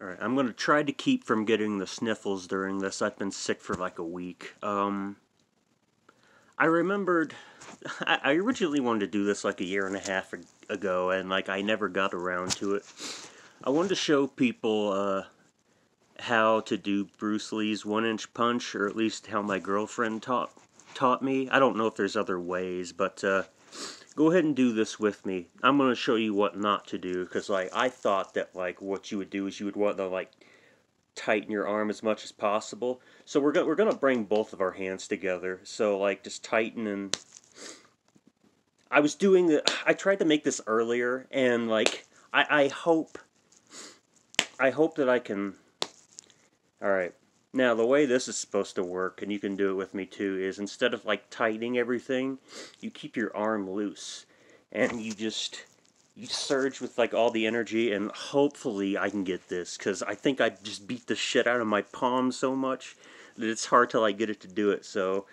Alright, I'm gonna try to keep from getting the sniffles during this. I've been sick for like a week. Um, I remembered, I, I originally wanted to do this like a year and a half ago, and like I never got around to it. I wanted to show people uh, how to do Bruce Lee's one-inch punch, or at least how my girlfriend taught taught me. I don't know if there's other ways, but uh, go ahead and do this with me. I'm going to show you what not to do because like I thought that like what you would do is you would want to like tighten your arm as much as possible. So we're going we're going to bring both of our hands together. So like just tighten and I was doing the I tried to make this earlier and like I I hope I hope that I can All right. Now, the way this is supposed to work, and you can do it with me too, is instead of like tightening everything, you keep your arm loose. And you just, you surge with like all the energy, and hopefully I can get this, because I think I just beat the shit out of my palm so much that it's hard to like get it to do it, so,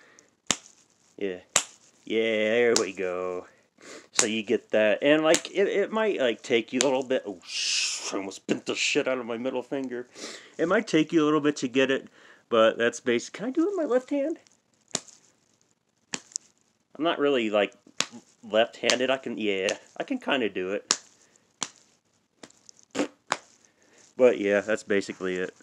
yeah. Yeah, there we go. So you get that, and like, it, it might like take you a little bit, oh almost bent the shit out of my middle finger. It might take you a little bit to get it, but that's basic. Can I do it with my left hand? I'm not really like left-handed. I can, yeah, I can kind of do it. But yeah, that's basically it.